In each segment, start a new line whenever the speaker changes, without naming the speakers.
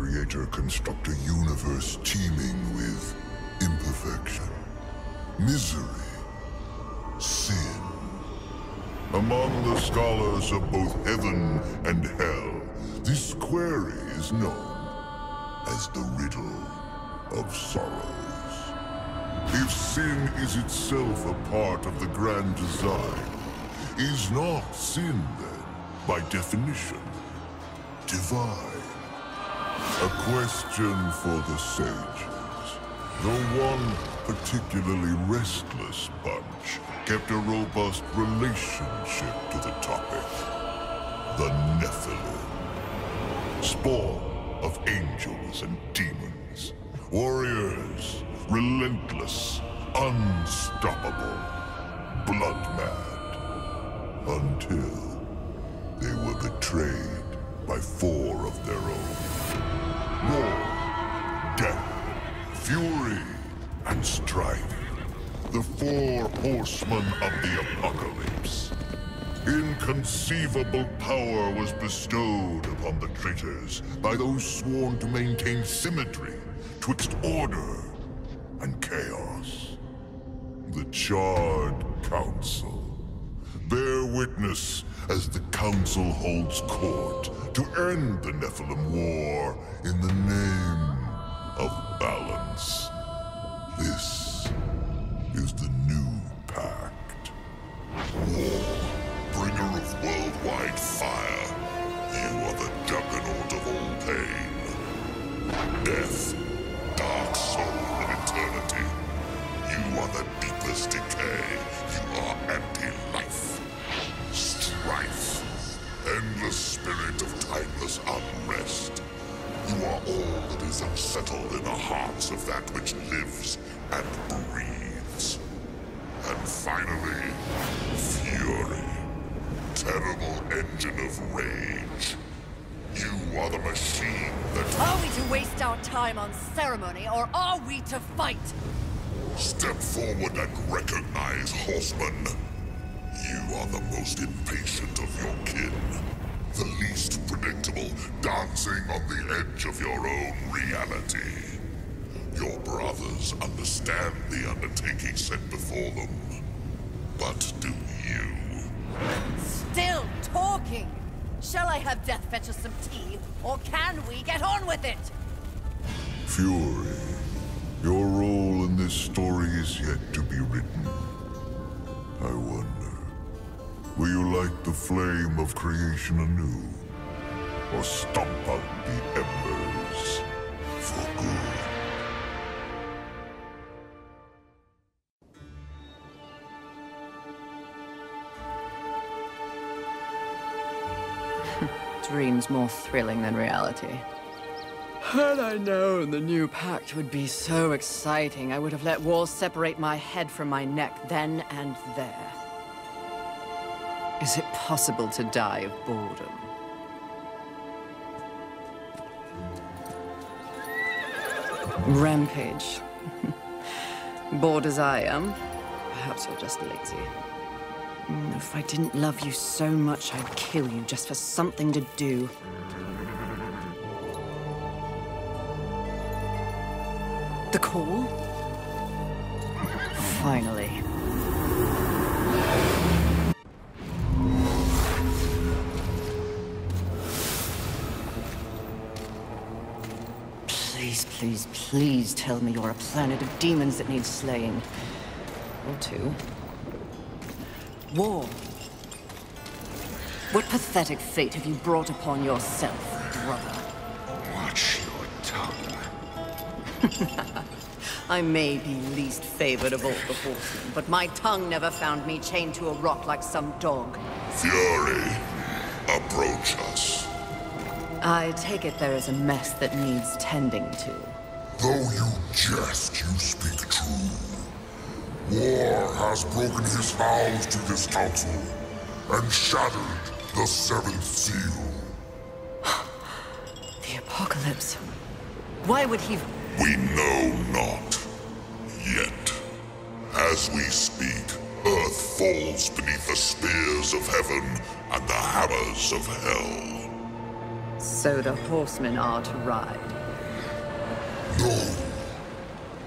Creator construct a universe teeming with imperfection, misery, sin. Among the scholars of both heaven and hell, this query is known as the riddle of sorrows. If sin is itself a part of the grand design, is not sin then, by definition, divine? A question for the sages. The one particularly restless bunch kept a robust relationship to the topic. The Nephilim. Spawn of angels and demons. Warriors, relentless, unstoppable, blood mad. Until they were betrayed by four of their strife. The four horsemen of the apocalypse. Inconceivable power was bestowed upon the traitors by those sworn to maintain symmetry twixt order and chaos. The Charred Council. Bear witness as the Council holds court to end the Nephilim War in the name of balance. This is the new pact. War, bringer of worldwide fire. You are the juggernaut of all pain. Death, all that is unsettled in the hearts of that which lives and breathes. And finally, fury. Terrible engine of rage. You are the machine that...
Are we to waste our time on ceremony, or are we to fight?
Step forward and recognize, horseman. You are the most impatient of your kin. The least predictable, dancing on the edge of your own reality. Your brothers understand the undertaking set before them. But do you?
Still talking! Shall I have Death fetch us some tea, or can we get on with it?
Fury, your role in this story is yet to be written. I wonder, will you light the flame of creation anew? Or stomp out the embers for good?
Dreams more thrilling than reality. Had I known the new pact would be so exciting, I would have let walls separate my head from my neck then and there. Is it possible to die of boredom? Rampage. Bored as I am, perhaps you're just lazy. Mm, If I didn't love you so much, I'd kill you just for something to do. The call? Finally. Please, please, please tell me you're a planet of demons that needs slaying. Or two. War. What pathetic fate have you brought upon yourself, brother?
Watch your tongue.
I may be least favored of all the horsemen, but my tongue never found me chained to a rock like some dog.
Fury, approach us.
I take it there is a mess that needs tending to.
Though you jest, you speak true. War has broken his vows to this council and shattered the seventh seal.
The apocalypse. Why would he...
We know not. Yet. As we speak, Earth falls beneath the spears of heaven and the hammers of hell.
So the horsemen are to ride.
No.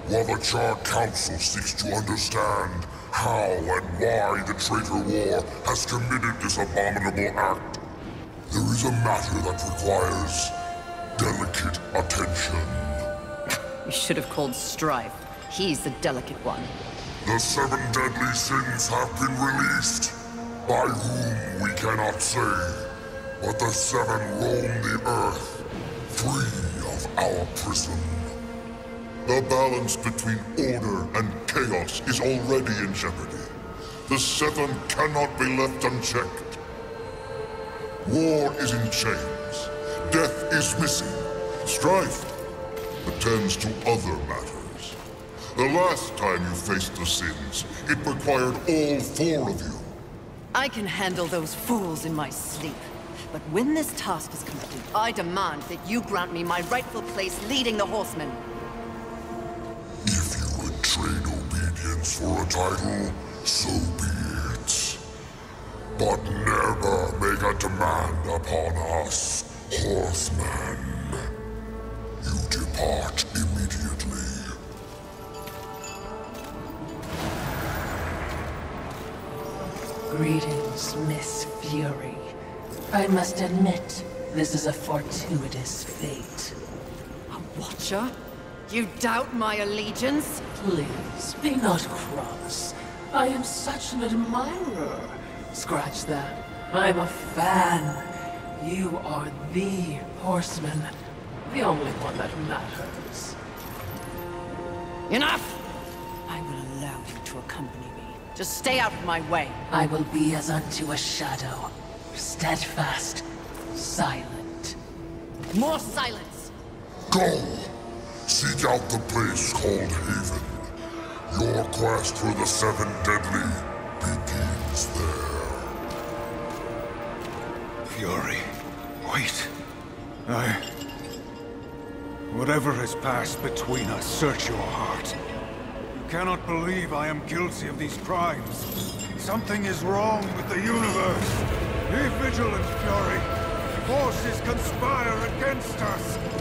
While the Charred Council seeks to understand how and why the traitor war has committed this abominable act, there is a matter that requires delicate attention.
You should have called Strife. He's the delicate one.
The seven deadly sins have been released, by whom we cannot say, the seven roam the earth, free of our prison. The balance between order and chaos is already in jeopardy. The Seven cannot be left unchecked. War is in chains. Death is missing. Strife attends to other matters. The last time you faced the sins, it required all four of you.
I can handle those fools in my sleep. But when this task is complete, I demand that you grant me my rightful place leading the Horsemen.
If you would trade obedience for a title, so be it. But never make a demand upon us, horsemen.
I must admit, this is a fortuitous fate.
A Watcher? You doubt my allegiance?
Please, be not cross. I am such an admirer. Scratch that. I'm a fan. You are the horseman. The only one that matters.
Enough! I will allow you to accompany me. Just stay out of my way.
I will be as unto a shadow. Steadfast. Silent.
More silence!
Go! Seek out the place called Haven. Your quest for the Seven Deadly begins there.
Fury. Wait. I... Whatever has passed between us, search your heart. You cannot believe I am guilty of these crimes. Something is wrong with the universe. Be vigilant, Fury. Forces conspire against us.